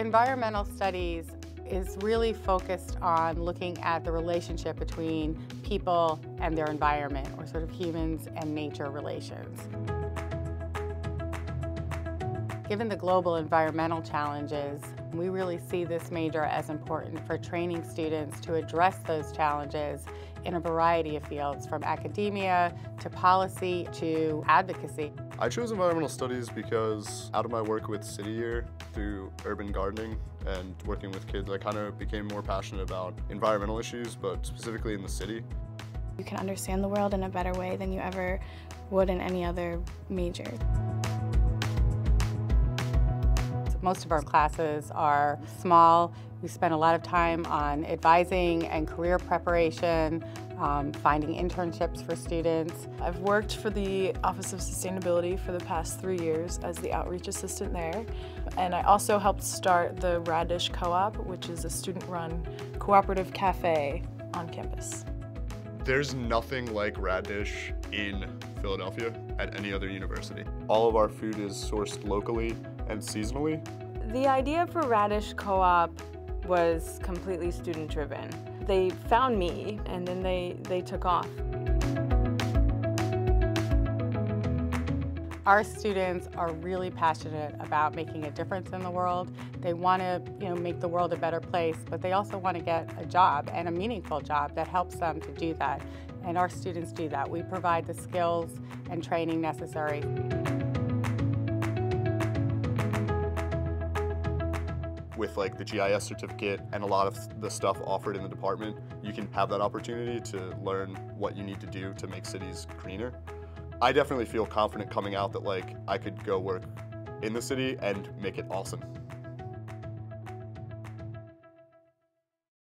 environmental studies is really focused on looking at the relationship between people and their environment, or sort of humans and nature relations. Given the global environmental challenges, we really see this major as important for training students to address those challenges in a variety of fields, from academia to policy to advocacy. I chose environmental studies because out of my work with City Year through urban gardening and working with kids, I kind of became more passionate about environmental issues, but specifically in the city. You can understand the world in a better way than you ever would in any other major. Most of our classes are small. We spend a lot of time on advising and career preparation, um, finding internships for students. I've worked for the Office of Sustainability for the past three years as the outreach assistant there. And I also helped start the Radish Co-op, which is a student-run cooperative cafe on campus. There's nothing like Radish in Philadelphia at any other university. All of our food is sourced locally and seasonally. The idea for Radish Co-op was completely student driven. They found me and then they, they took off. Our students are really passionate about making a difference in the world. They want to you know, make the world a better place, but they also want to get a job and a meaningful job that helps them to do that. And our students do that. We provide the skills and training necessary. With like the GIS certificate and a lot of the stuff offered in the department, you can have that opportunity to learn what you need to do to make cities greener. I definitely feel confident coming out that like I could go work in the city and make it awesome.